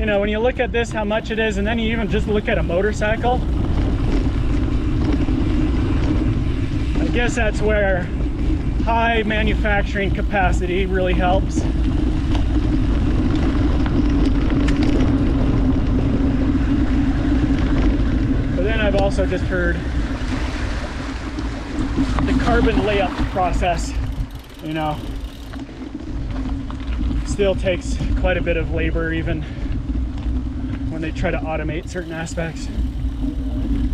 you know, when you look at this, how much it is, and then you even just look at a motorcycle, I guess that's where high manufacturing capacity really helps. But then I've also just heard the carbon layup process, you know, still takes quite a bit of labor even when they try to automate certain aspects.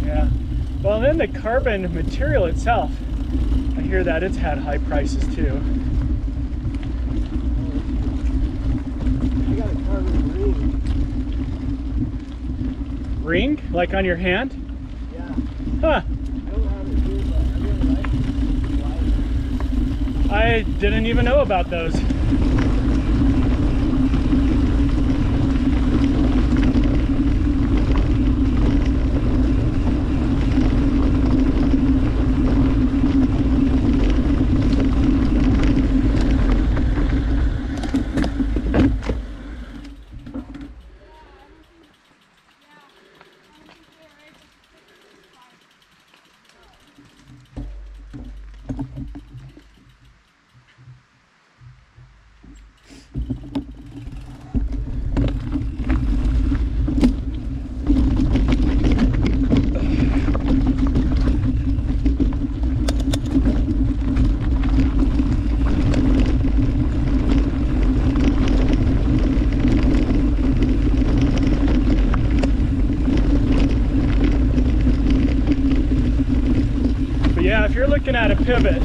Yeah. Well, then the carbon material itself, I hear that it's had high prices too. I got a carbon ring. Ring, like on your hand? Yeah. Huh. I don't know how to do it, but I really like it. Why? I didn't even know about those. Yeah, if you're looking at a pivot,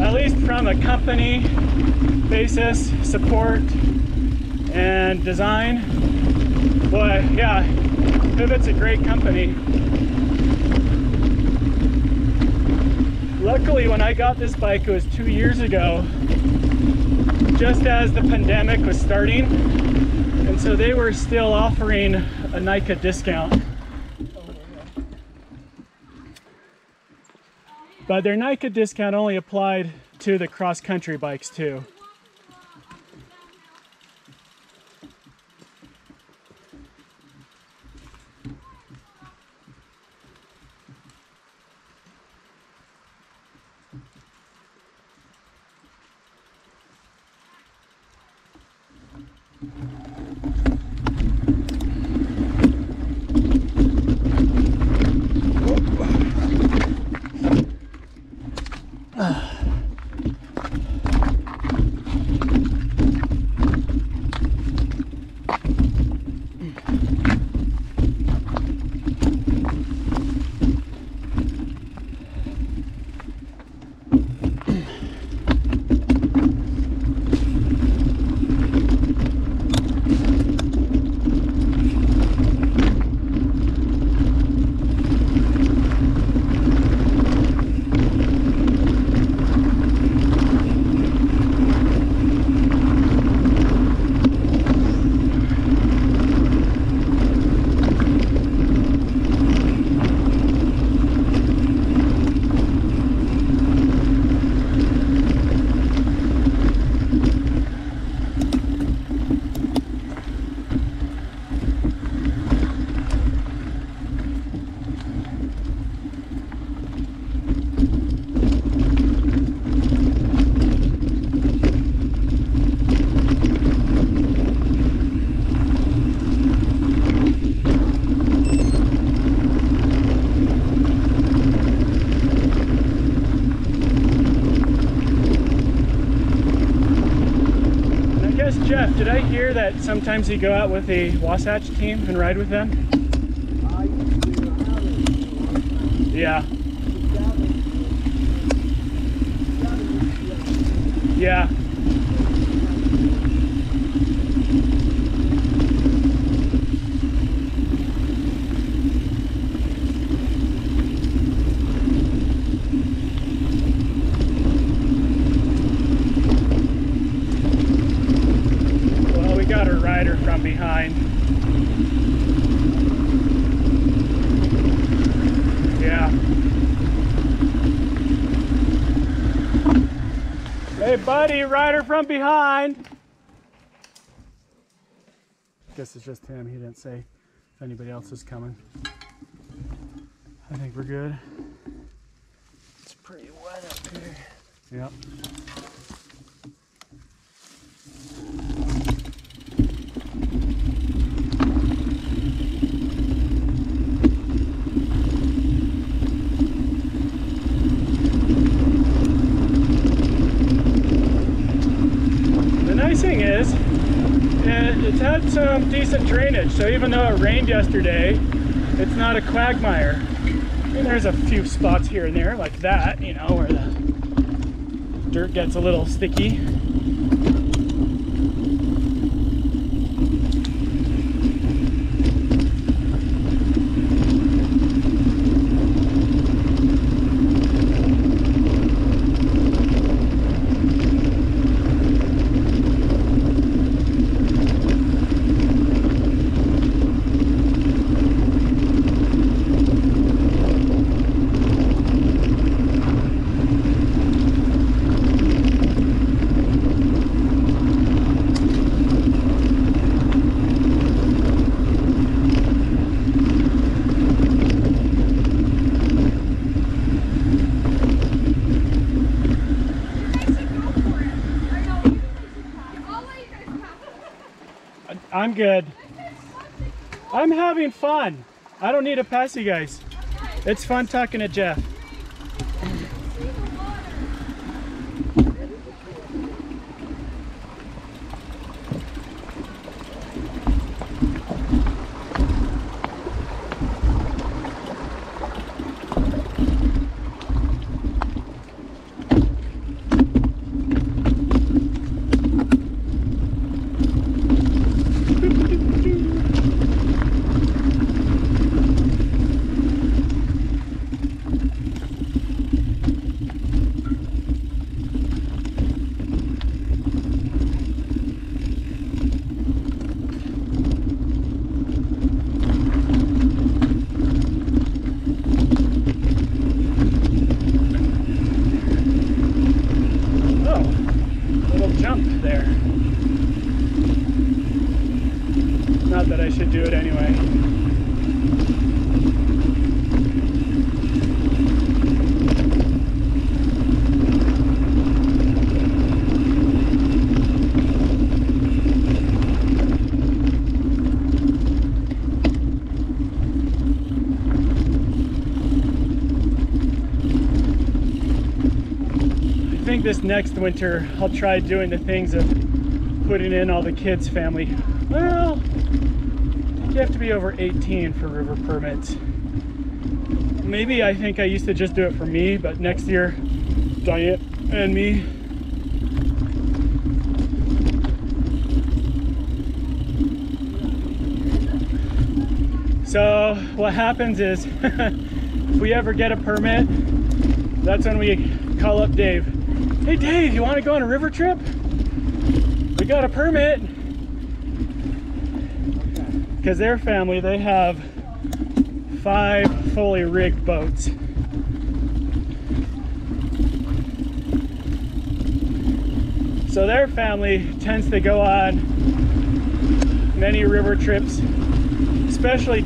at least from a company basis, support, and design, boy, yeah, Pivot's a great company. Luckily, when I got this bike, it was two years ago, just as the pandemic was starting. And so they were still offering a NICA discount. But their NICA discount only applied to the cross country bikes too. And I guess Jeff, did I hear that sometimes you go out with the Wasatch team and ride with them? Yeah, Yeah. yeah. Well, we got a rider from behind. Yeah. Hey, buddy, rider from behind. Guess it's just him. He didn't say if anybody else is coming. I think we're good. It's pretty wet up here. Yep. The nice thing is, it, it's had some decent drainage. So even though it rained yesterday, it's not a quagmire. There's a few spots here and there like that, you know, where the dirt gets a little sticky. I'm good. I'm having fun. I don't need to pass you guys. It's fun talking to Jeff. Oh, little jump there. That I should do it anyway. I think this next winter I'll try doing the things of putting in all the kids' family. Well, you have to be over 18 for river permits. Maybe I think I used to just do it for me, but next year, Diane and me. So what happens is, if we ever get a permit, that's when we call up Dave. Hey Dave, you want to go on a river trip? We got a permit. Because their family, they have five fully rigged boats. So their family tends to go on many river trips, especially